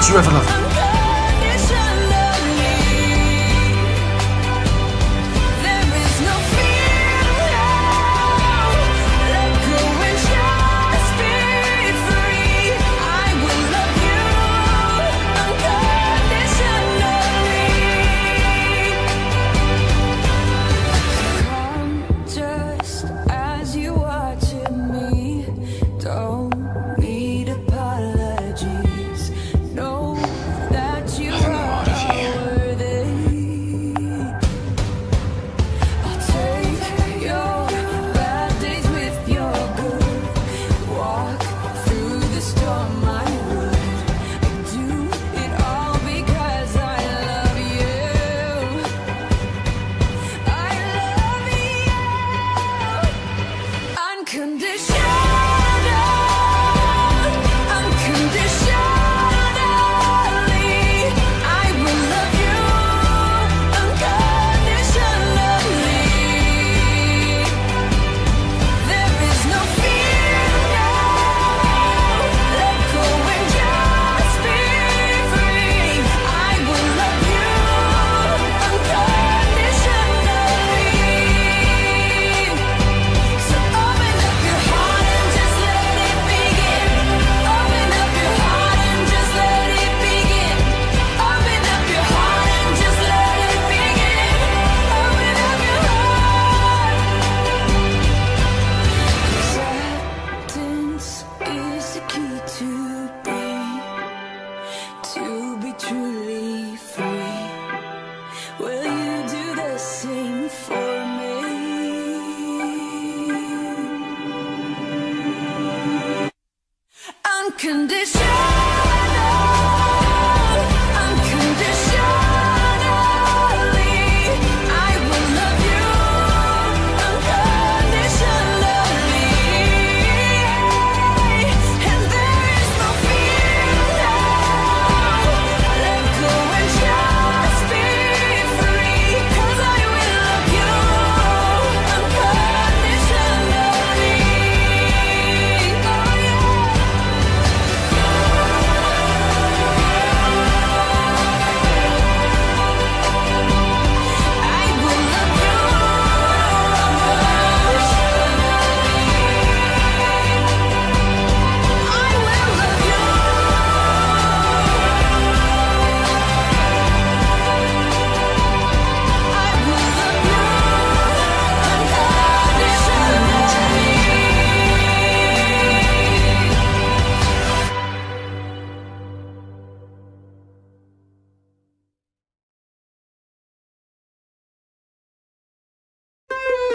7月份了。condition.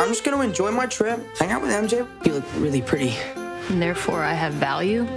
I'm just gonna enjoy my trip, hang out with MJ. You look really pretty. And therefore, I have value.